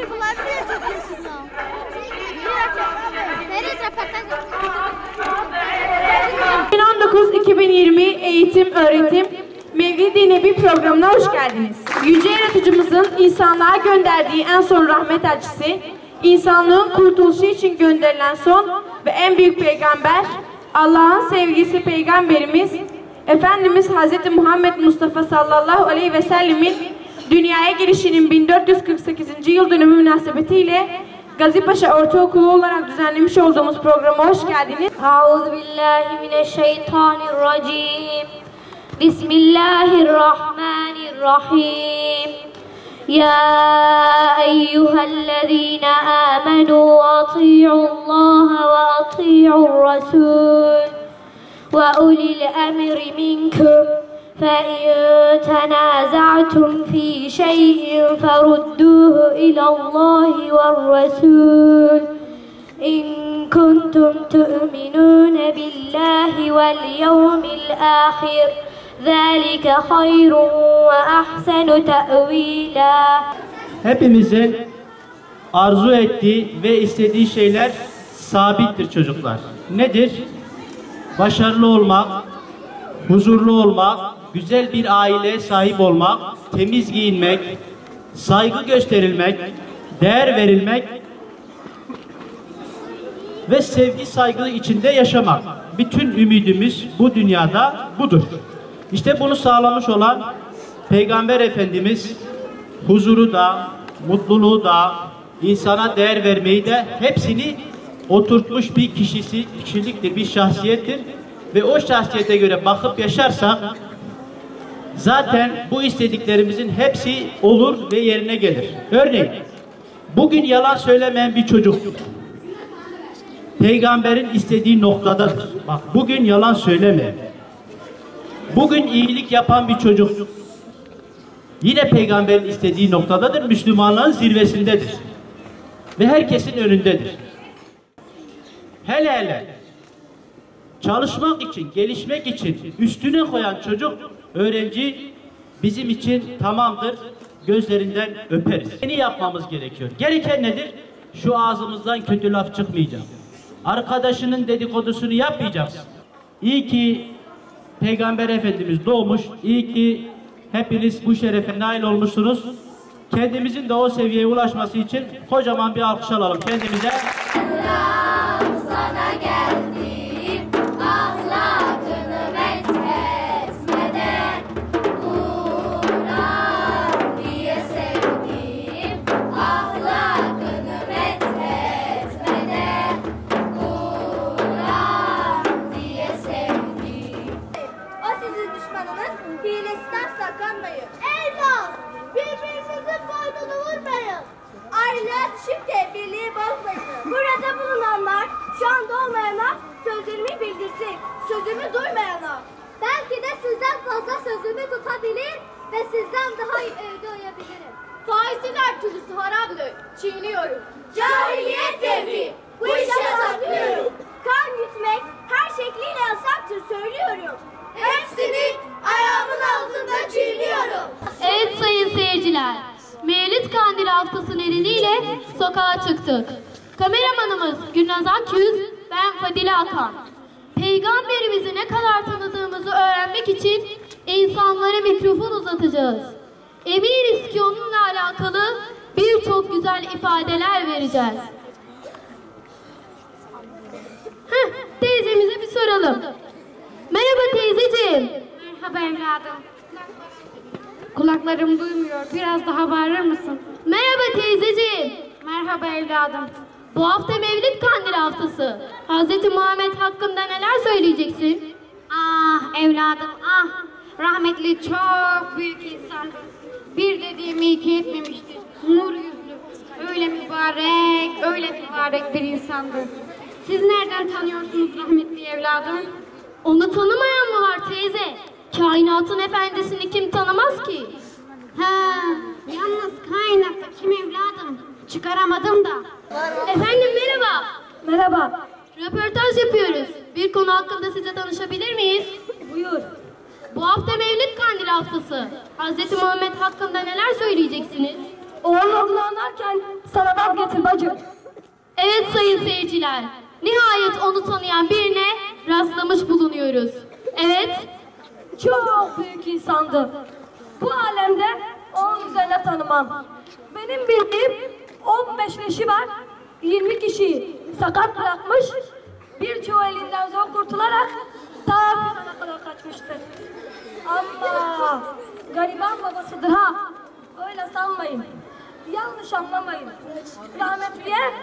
yapılabiliyor çekiyorsunuz. Nereye raportan 2019-2020 eğitim, öğretim, Mevlid-i Nebi programına hoş geldiniz. Yüce Yaratıcımızın insanlığa gönderdiği en son rahmet elçisi, insanlığın kurtuluşu için gönderilen son ve en büyük peygamber, Allah'ın sevgisi peygamberimiz, Efendimiz Hz. Muhammed Mustafa sallallahu aleyhi ve sellemin dünyaya gelişinin 1448. yıl dönümü münasebetiyle Gazipaşa Ortaokulu olarak düzenlemiş olduğumuz programa hoş geldiniz. أعوذ بالله من الشيطان الرجيم بسم الله الرحمن الرحيم يا أيها الذين آمنوا أطيعوا الله وأطيعوا الرسول وأولي الأمر منكم فإن تنازعتم في شيء فردوه إلى الله والرسول إن كنتم تؤمنون بالله واليوم الآخر ذلك خير وأحسن تأويلا Hepimizin arzu ettiği ve istediği şeyler sabittir çocuklar. Nedir? Başarılı olmak, huzurlu olmak, güzel bir aileye sahip olmak, temiz giyinmek, saygı gösterilmek, değer verilmek ve sevgi saygı içinde yaşamak. Bütün ümidimiz bu dünyada budur. İşte bunu sağlamış olan Peygamber Efendimiz huzuru da, mutluluğu da, insana değer vermeyi de hepsini oturtmuş bir kişisi, kişiliktir, bir şahsiyettir. Ve o şahsiyete göre bakıp yaşarsak zaten bu istediklerimizin hepsi olur ve yerine gelir. Örneğin bugün yalan söylemeyen bir çocuk peygamberin istediği noktadadır. Bak bugün yalan söyleme. Bugün iyilik yapan bir çocuk yine peygamberin istediği noktadadır. Müslümanlığın zirvesindedir. Ve herkesin önündedir. Hele hele çalışmak için, gelişmek için üstüne koyan çocuk, öğrenci bizim için tamamdır. Gözlerinden öperiz. Yeni yapmamız gerekiyor. Gereken nedir? Şu ağzımızdan kötü laf çıkmayacak. Arkadaşının dedikodusunu yapmayacaksın. İyi ki Peygamber Efendimiz doğmuş. İyi ki hepiniz bu şerefe nail olmuşsunuz. Kendimizin de o seviyeye ulaşması için kocaman bir alkış alalım kendimize. sana Sözümü duymayana. Belki de sizden fazla sözümü tutabilir ve sizden daha iyi evde uyuyabilirim. Faizin her türlüsü haramdır. Çiğniyorum. Cahiliyet devri. Bu işe saklıyorum. Kan gütmek her şekliyle yasaktır söylüyorum. Hepsini ayağımın altında çiğniyorum. Evet sayın seyirciler, Mevlid Kandili Haftası nedeniyle sokağa çıktık. Kameramanımız Gülnaz Akyüz, ben Fadile Akan. Peygamberimizi ne kadar tanıdığımızı öğrenmek için insanlara mikrofon uzatacağız. Eminiz ki onunla alakalı birçok güzel ifadeler vereceğiz. Heh, teyzemize bir soralım. Merhaba teyzeciğim. Merhaba evladım. Kulaklarım duymuyor. Biraz daha bağırır mısın? Merhaba teyzeciğim. Merhaba evladım. Bu hafta Mevlid Kandili haftası. Hz. Muhammed hakkında neler söyleyeceksin? Ah evladım ah. Rahmetli çok büyük insandı. Bir dediğimi iki etmemişti. Nur yüzlü. Öyle mübarek, öyle mübarek bir insandı. Siz nereden tanıyorsunuz rahmetli evladım? Onu tanımayan mı var teyze? Kainatın efendisini kim tanımaz ki? Ha, yalnız evladım? Çıkaramadım da. Efendim merhaba. Merhaba. Röportaj yapıyoruz. Bir konu hakkında size tanışabilir miyiz? Buyur. Bu hafta Mevlid Kandili haftası. Hz. Muhammed hakkında neler söyleyeceksiniz? Oğlun adını anarken sana vazgeçin bacım. Evet sayın seyirciler. Nihayet onu tanıyan birine rastlamış bulunuyoruz. Evet. Çok büyük insandı. Bu alemde onun üzerine tanımam. Benim bildiğim 15 leşi var. 20 kişiyi sakat bırakmış. Birçoğu elinden zor kurtularak ta finale kadar kaçmıştır. Ama gariban babasıdır ha. Öyle sanmayın. Yanlış anlamayın. Rahmetliye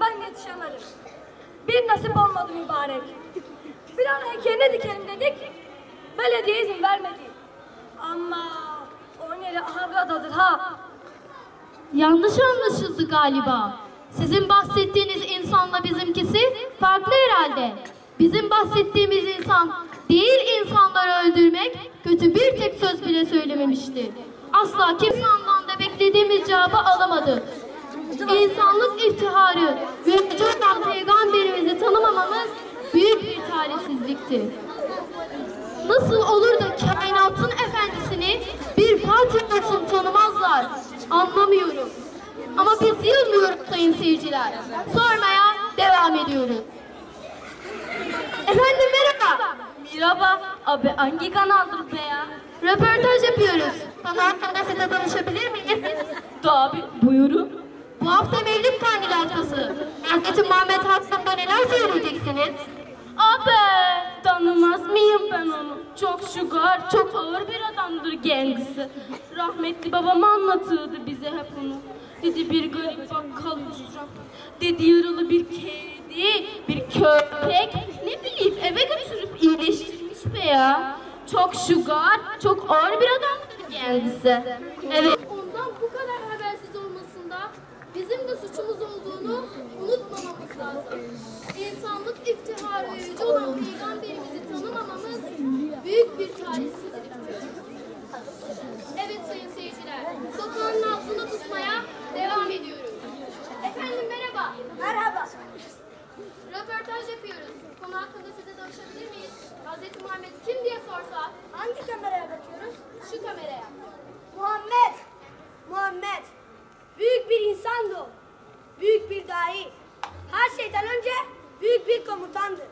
ben yetişemedim. Bir nasip olmadı mübarek. Bir an heykeline dikelim dedik. Belediye izin vermedi. Ama onun yeri Ahabra'dadır ha. Yanlış anlaşıldı galiba. Sizin bahsettiğiniz insanla bizimkisi farklı herhalde. Bizim bahsettiğimiz insan değil insanları öldürmek kötü bir tek söz bile söylememişti. Asla kimsenden de beklediğimiz cevabı alamadık. İnsanlık iftiharı ve yüce olan peygamberimizi tanımamamız büyük bir talihsizlikti. Nasıl olur da kainatın efendisini bir Fatih olsun tanımazlar? Anlamıyorum. Ama biz yılmıyoruz sayın seyirciler. Sormaya devam ediyoruz. Efendim merhaba. Merhaba. Abi hangi kanaldır be ya? Röportaj yapıyoruz. Bana hakkında size tanışabilir miyiz? Tabi buyurun. Bu hafta Mevlid Kandili haftası. Hazreti Muhammed hakkında neler söyleyeceksiniz? Abi onu? Çok şugar, çok ağır bir adamdır kendisi. Rahmetli babam anlatırdı bize hep onu. Dedi bir garip bakkal hüsran. Dedi yaralı bir kedi, bir köpek. Ne bileyim eve götürüp iyileştirmiş be ya. Çok şugar, çok ağır bir adamdır kendisi. Evet. Ondan bu kadar habersiz olmasında bizim de suçumuz olduğunu unutmamamız lazım. İnsanlık iftiharı yüce olan peygamberimizi tanımamamız büyük bir talihsizliktir. Evet sayın seyirciler, sokağın altında tutmaya devam ediyoruz. Efendim merhaba. Merhaba. Röportaj yapıyoruz. Konu hakkında size danışabilir miyiz? Hazreti Muhammed kim diye sorsak? Hangi kameraya bakıyoruz? Şu kameraya. Muhammed. Muhammed. Büyük bir insandı o. Büyük bir dahi. Her şeyden önce büyük bir komutandı.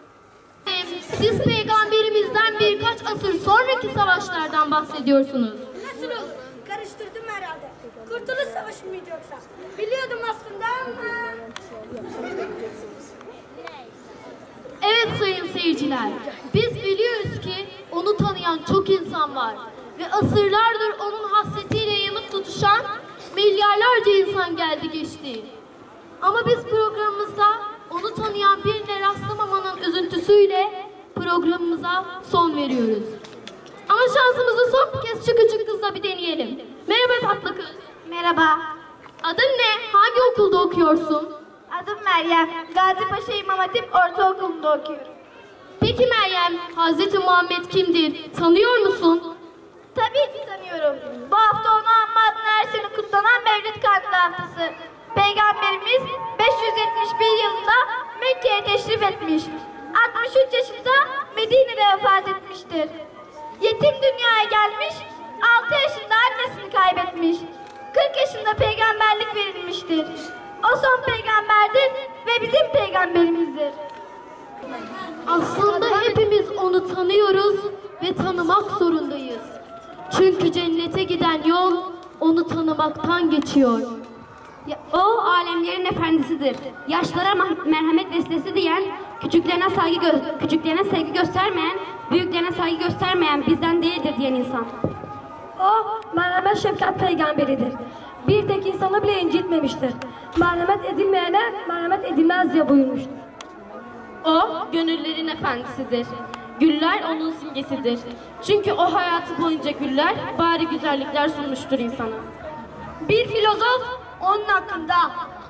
Siz peygamberimizden birkaç asır sonraki savaşlardan bahsediyorsunuz. Nasıl olur? Karıştırdım herhalde. Kurtuluş Savaşı mıydı yoksa? Biliyordum aslında ama... Evet sayın seyirciler, biz biliyoruz ki onu tanıyan çok insan var. Ve asırlardır onun hasretiyle yanıp tutuşan milyarlarca insan geldi geçti. Ama biz programımızda onu tanıyan birine rastlamamanın üzüntüsüyle programımıza son veriyoruz. Ama şansımızı son bir kez küçük kızla bir deneyelim. Merhaba tatlı kız. Merhaba. Adın ne? Hangi okulda okuyorsun? Adım Meryem. Gazi Paşa İmam Hatip Ortaokulu'nda okuyorum. Peki Meryem, Hazreti Muhammed kimdir? Tanıyor musun? Tabii ki tanıyorum. Bu hafta onu anma adına her sene kutlanan Mevlid Kandili Haftası. Peygamberimiz 571 yılında Mekke'ye teşrif etmiş. 63 yaşında Medine'de vefat etmiştir. Yetim dünyaya gelmiş, 6 yaşında annesini kaybetmiş. 40 yaşında peygamberlik verilmiştir. O son peygamberdir ve bizim peygamberimizdir. Aslında hepimiz onu tanıyoruz ve tanımak zorundayız. Çünkü cennete giden yol onu tanımaktan geçiyor. O alemlerin efendisidir. Yaşlara merhamet vesilesi diyen, küçüklerine saygı gö- küçüklerine saygı göstermeyen, büyüklerine saygı göstermeyen bizden değildir diyen insan. O merhamet şefkat peygamberidir. Bir tek insanı bile incitmemiştir. Merhamet edilmeyene merhamet edilmez diye buyurmuştur. O gönüllerin efendisidir. Güller onun simgesidir. Çünkü o hayatı boyunca güller bari güzellikler sunmuştur insana. Bir filozof onun hakkında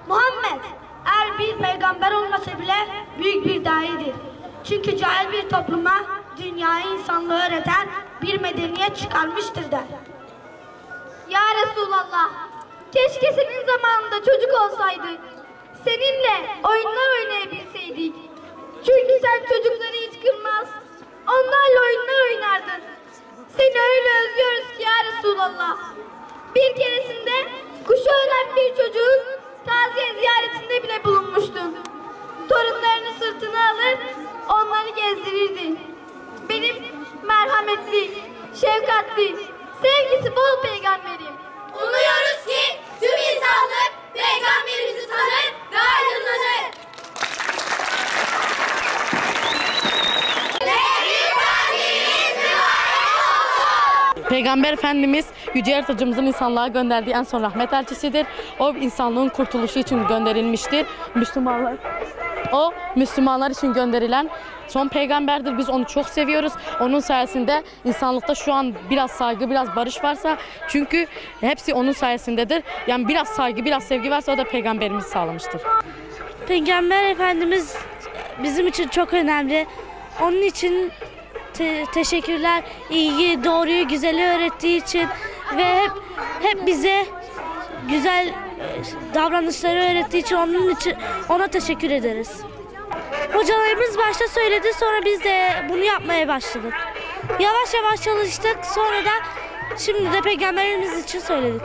Muhammed eğer bir peygamber olmasa bile büyük bir dahidir. Çünkü cahil bir topluma dünyayı insanlığı öğreten bir medeniyet çıkarmıştır der. Ya Resulallah, keşke senin zamanında çocuk olsaydık. Seninle oyunlar oynayabilseydik. Çünkü sen çocukları hiç kırmaz. Onlarla oyunlar oynardın. Seni öyle özlüyoruz ki ya Resulallah. Bir keresinde kuşu ölen bir çocuğun taziye ziyaretinde bile bulunmuştum. Torunlarını sırtına alır, onları gezdirirdi. Benim merhametli, şefkatli, sevgisi bol peygamberim. Umuyoruz ki tüm insanlık peygamberimizi tanır ve aydınlanır. Peygamber Efendimiz Yüce Yaratıcımızın insanlığa gönderdiği en son rahmet elçisidir. O insanlığın kurtuluşu için gönderilmiştir. Müslümanlar o Müslümanlar için gönderilen son peygamberdir. Biz onu çok seviyoruz. Onun sayesinde insanlıkta şu an biraz saygı, biraz barış varsa çünkü hepsi onun sayesindedir. Yani biraz saygı, biraz sevgi varsa o da peygamberimiz sağlamıştır. Peygamber Efendimiz bizim için çok önemli. Onun için te- teşekkürler. İyiyi, doğruyu, güzeli öğrettiği için ve hep hep bize güzel davranışları öğrettiği için onun için ona teşekkür ederiz. Hocalarımız başta söyledi sonra biz de bunu yapmaya başladık. Yavaş yavaş çalıştık sonra da şimdi de peygamberimiz için söyledik.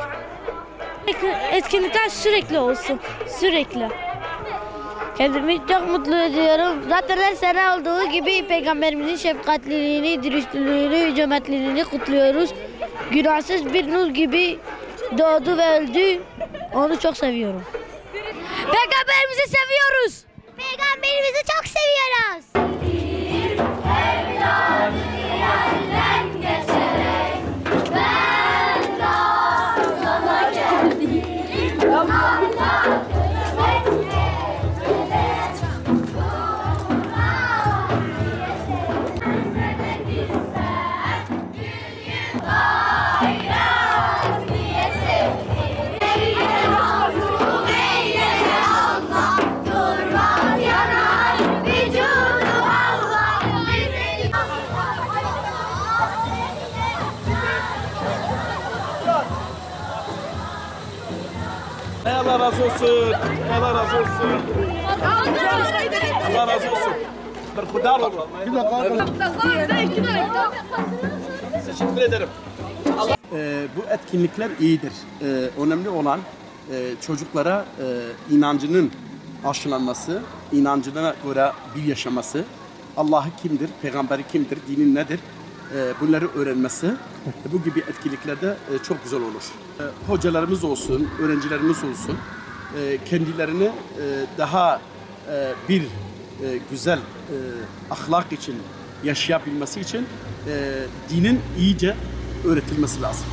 Etkinlikler sürekli olsun. Sürekli. Kendimi çok mutlu ediyorum. Zaten her sene olduğu gibi peygamberimizin şefkatliliğini, dürüstlüğünü, cömertliğini kutluyoruz. Günahsız bir nur gibi doğdu ve öldü. Onu çok seviyorum. Peygamberimizi seviyoruz. Peygamberimizi çok seviyoruz. Yerden geçerek razı olsun. Allah razı olsun. Allah razı olsun. Berhudar olun. Teşekkür ederim. Ee, bu etkinlikler iyidir. Ee, önemli olan e, çocuklara e, inancının aşılanması, inancına göre bir yaşaması, Allah'ı kimdir, peygamberi kimdir, dinin nedir, e, bunları öğrenmesi e, bu gibi etkinliklerde e, çok güzel olur. E, hocalarımız olsun, öğrencilerimiz olsun, kendilerini e, daha e, bir e, güzel e, ahlak için yaşayabilmesi için e, dinin iyice öğretilmesi lazım.